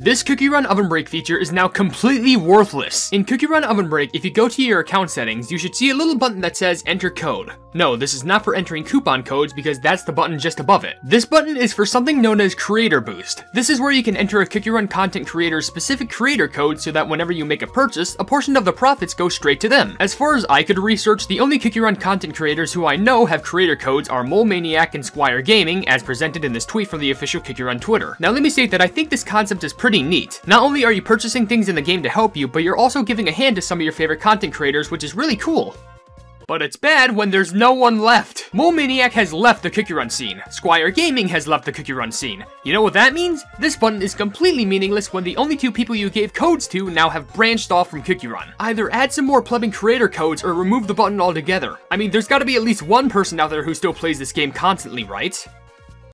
This Cookie Run Oven Break feature is now completely worthless. In Cookie Run Oven Break, if you go to your account settings, you should see a little button that says enter code. No, this is not for entering coupon codes because that's the button just above it. This button is for something known as Creator Boost. This is where you can enter a Cookie Run content creator's specific creator code so that whenever you make a purchase, a portion of the profits go straight to them. As far as I could research, the only Cookie Run content creators who I know have creator codes are Mole Maniac and Squire Gaming, as presented in this tweet from the official Cookie Run Twitter. Now let me state that I think this concept is pretty neat. Not only are you purchasing things in the game to help you, but you're also giving a hand to some of your favorite content creators, which is really cool. But it's bad when there's no one left. Mole Maniac has left the Cookie Run scene. Squire Gaming has left the Cookie Run scene. You know what that means? This button is completely meaningless when the only two people you gave codes to now have branched off from Cookie Run. Either add some more plubbing creator codes or remove the button altogether. I mean, there's gotta be at least one person out there who still plays this game constantly, right?